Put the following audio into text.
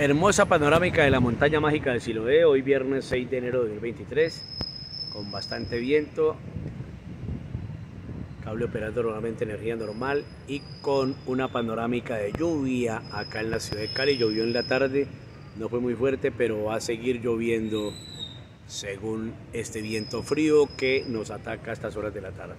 Hermosa panorámica de la montaña mágica de Siloé, hoy viernes 6 de enero de 2023, con bastante viento, cable operando normalmente energía normal y con una panorámica de lluvia acá en la ciudad de Cali. Llovió en la tarde, no fue muy fuerte, pero va a seguir lloviendo según este viento frío que nos ataca a estas horas de la tarde.